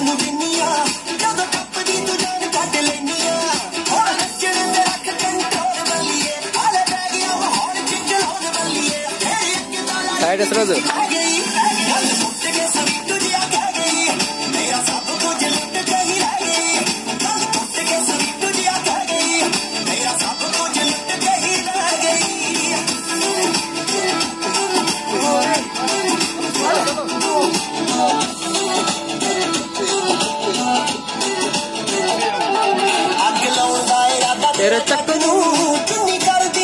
ਮੈਨੂੰ ਜਿੰਨੀਆਂ ਜਦੋਂ ਟੱਪਦੀ ਤੂੰ ਜਾਨ ਕੱਢ ਲੈਨੀਆਂ ਹੋਰ ਨੱਚਣ ਤੇ ਰੱਖ ਕੰਟਰੋਲ ਬੱਲੀਏ ਹਾਲੇ ਬੈ ਗਿਆ ਹੁਣ ਚਿੱਚਲ ਹੋਣ ਬੱਲੀਏ ਫੇਰ ਇੱਕ ਤਾਲਾ ਐਡ ਸਰਦ ਤੇਰੇ ਤੱਕ ਨੂੰ